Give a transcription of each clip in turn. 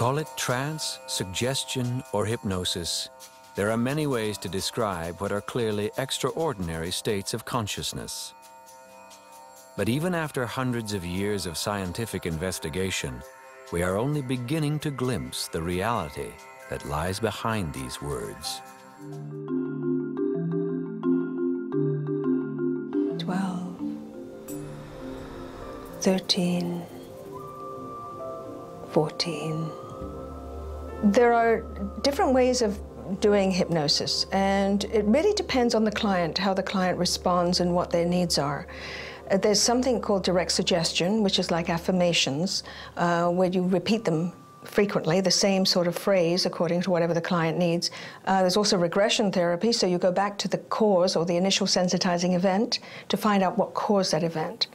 Call it trance, suggestion, or hypnosis, there are many ways to describe what are clearly extraordinary states of consciousness. But even after hundreds of years of scientific investigation, we are only beginning to glimpse the reality that lies behind these words. 12, 13, 14. There are different ways of doing hypnosis, and it really depends on the client, how the client responds and what their needs are. There's something called direct suggestion, which is like affirmations, uh, where you repeat them frequently, the same sort of phrase according to whatever the client needs. Uh, there's also regression therapy, so you go back to the cause or the initial sensitizing event to find out what caused that event.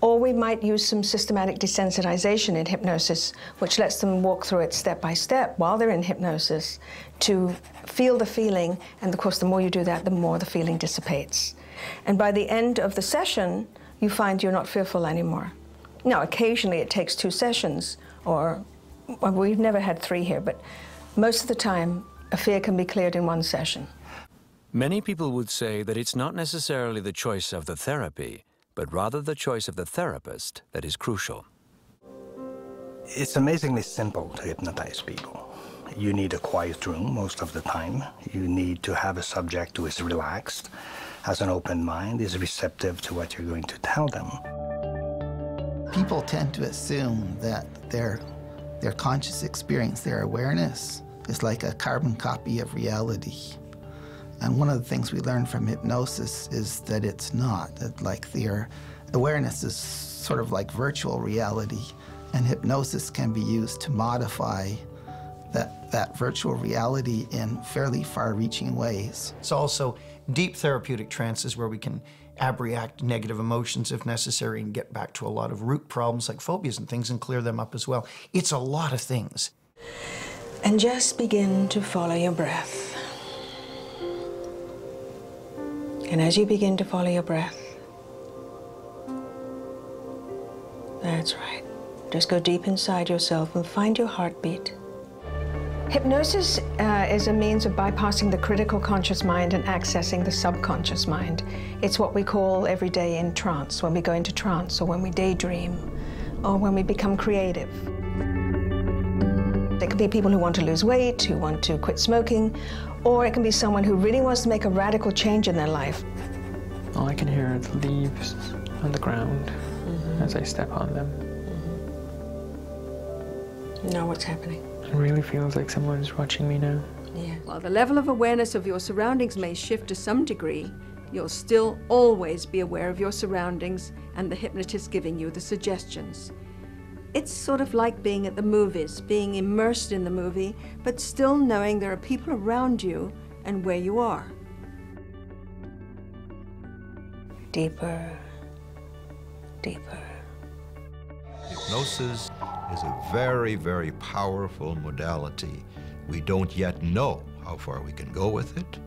Or we might use some systematic desensitization in hypnosis, which lets them walk through it step by step while they're in hypnosis to feel the feeling. And of course, the more you do that, the more the feeling dissipates. And by the end of the session, you find you're not fearful anymore. Now, occasionally it takes two sessions, or well, we've never had three here, but most of the time, a fear can be cleared in one session. Many people would say that it's not necessarily the choice of the therapy, but rather the choice of the therapist that is crucial. It's amazingly simple to hypnotize people. You need a quiet room most of the time. You need to have a subject who is relaxed, has an open mind, is receptive to what you're going to tell them. People tend to assume that their, their conscious experience, their awareness, is like a carbon copy of reality. And one of the things we learn from hypnosis is that it's not, that like their awareness is sort of like virtual reality, and hypnosis can be used to modify that, that virtual reality in fairly far-reaching ways. It's also deep therapeutic trances where we can abreact negative emotions if necessary and get back to a lot of root problems like phobias and things and clear them up as well. It's a lot of things. And just begin to follow your breath. And as you begin to follow your breath, that's right. Just go deep inside yourself and find your heartbeat. Hypnosis uh, is a means of bypassing the critical conscious mind and accessing the subconscious mind. It's what we call every day in trance, when we go into trance, or when we daydream, or when we become creative. It could be people who want to lose weight, who want to quit smoking, or it can be someone who really wants to make a radical change in their life. All I can hear are the leaves on the ground mm -hmm. as I step on them. Mm -hmm. Know what's happening. It really feels like someone is watching me now. Yeah. While the level of awareness of your surroundings may shift to some degree, you'll still always be aware of your surroundings and the hypnotist giving you the suggestions. It's sort of like being at the movies, being immersed in the movie, but still knowing there are people around you and where you are. Deeper, deeper. Hypnosis is a very, very powerful modality. We don't yet know how far we can go with it,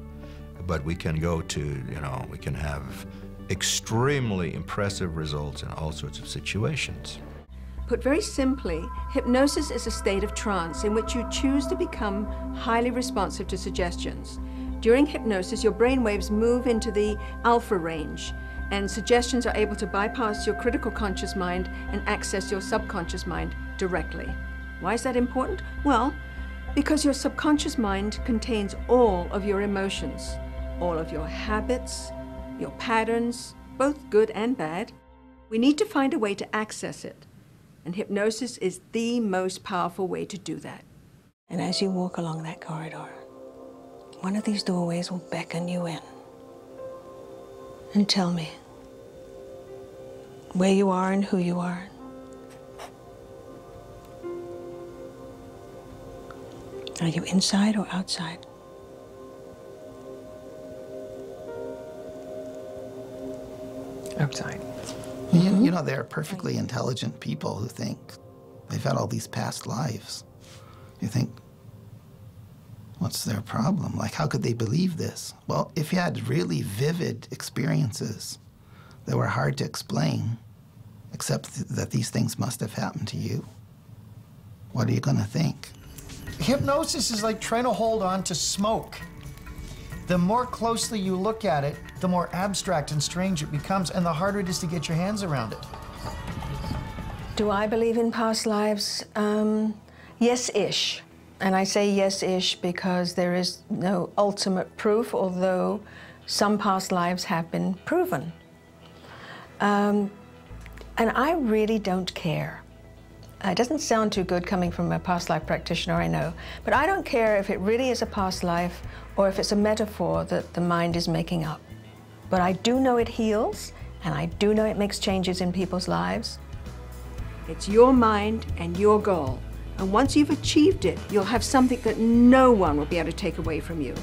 but we can go to, you know, we can have extremely impressive results in all sorts of situations. Put very simply, hypnosis is a state of trance in which you choose to become highly responsive to suggestions. During hypnosis, your brain waves move into the alpha range, and suggestions are able to bypass your critical conscious mind and access your subconscious mind directly. Why is that important? Well, because your subconscious mind contains all of your emotions, all of your habits, your patterns, both good and bad. We need to find a way to access it. And hypnosis is the most powerful way to do that. And as you walk along that corridor, one of these doorways will beckon you in. And tell me where you are and who you are. Are you inside or outside? Outside. Mm -hmm. you, you know, there are perfectly intelligent people who think they've had all these past lives. You think, what's their problem? Like, how could they believe this? Well, if you had really vivid experiences that were hard to explain, except th that these things must have happened to you, what are you going to think? Hypnosis is like trying to hold on to smoke. The more closely you look at it, the more abstract and strange it becomes, and the harder it is to get your hands around it. Do I believe in past lives? Um, yes ish. And I say yes ish because there is no ultimate proof, although some past lives have been proven. Um, and I really don't care. Uh, it doesn't sound too good coming from a past life practitioner, I know, but I don't care if it really is a past life or if it's a metaphor that the mind is making up. But I do know it heals, and I do know it makes changes in people's lives. It's your mind and your goal. And once you've achieved it, you'll have something that no one will be able to take away from you.